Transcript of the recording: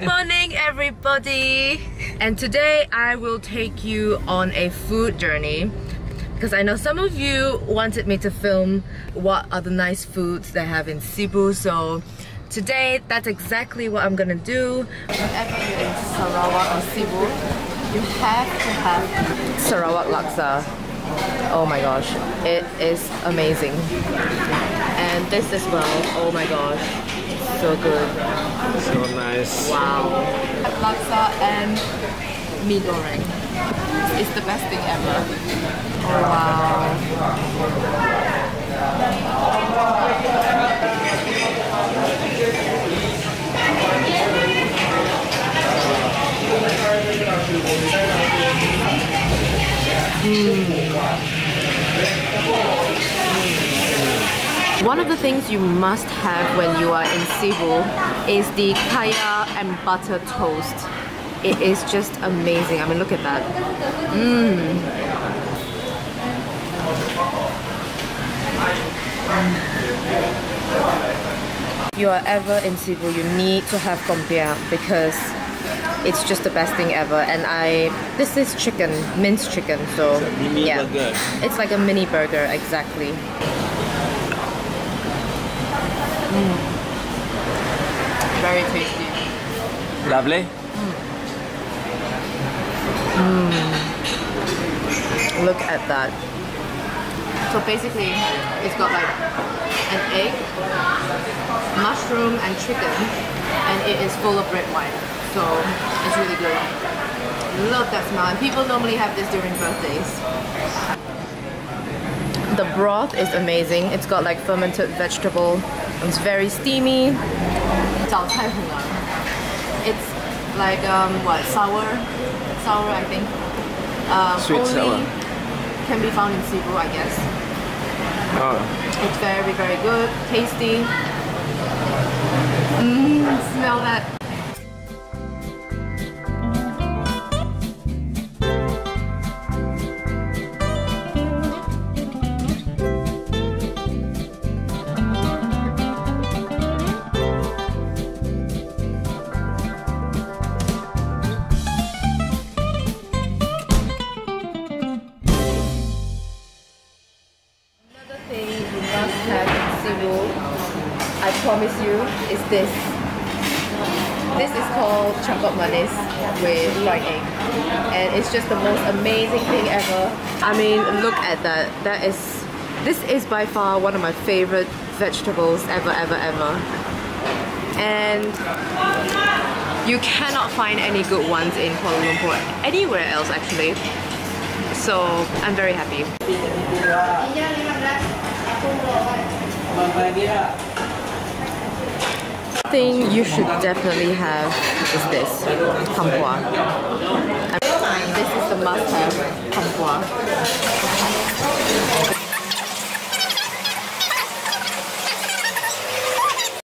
Morning, everybody. And today I will take you on a food journey because I know some of you wanted me to film what are the nice foods they have in Sibu. So today, that's exactly what I'm gonna do. Whenever you're in Sarawak or Sibu, you have to have Sarawak laksa. Oh my gosh, it is amazing. And this as well, oh my gosh, so good. So nice. Wow. Laksa and mee goreng. It's the best thing ever. Oh wow. Mm. One of the things you must have when you are in Sibu is the kaya and butter toast. It is just amazing. I mean, look at that. Mmm. If you are ever in Sibu, you need to have kompia because it's just the best thing ever. And I, this is chicken, minced chicken. So Mini yeah, burger. it's like a mini burger exactly. Mm. Very tasty. Lovely. Look at that. So basically, it's got like an egg, mushroom, and chicken, and it is full of red wine. So it's really good. Love that smell. And people normally have this during birthdays. The broth is amazing. It's got like fermented vegetable. It's very steamy. It's like um, what sour, sour I think. Um, Sweet sour. Can be found in Sibu, I guess. Oh. It's very very good, tasty. Mmm, smell that. Promise you, is this. This is called cekur manis with fried egg. And it's just the most amazing thing ever. I mean, look at that. That is, this is by far one of my favorite vegetables ever, ever, ever. And you cannot find any good ones in Kuala Lumpur, anywhere else actually. So I'm very happy thing you should definitely have is this, kampua. This is the must-have, kampua.